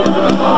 Oh,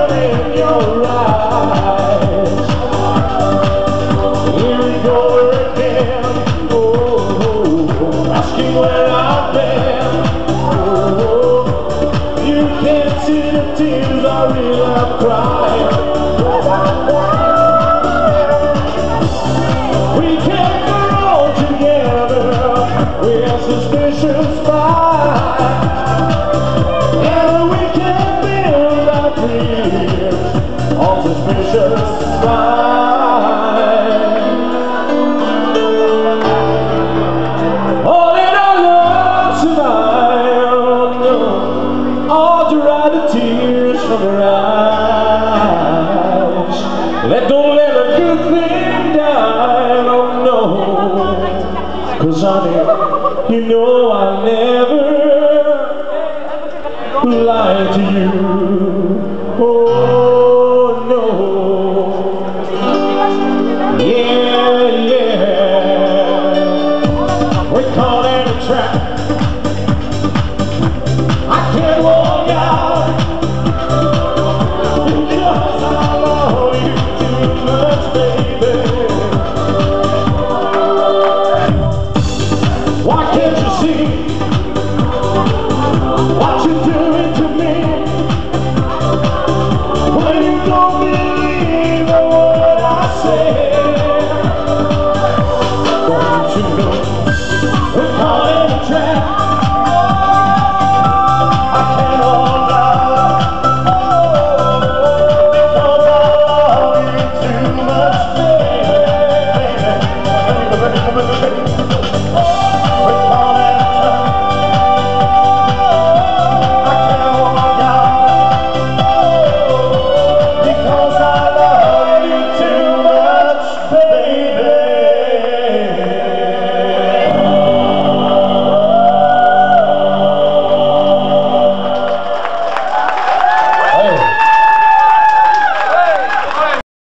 와. Tears from her eyes Let don't let a good thing die, oh no. Cause honey you know I never lie to you Watch it do.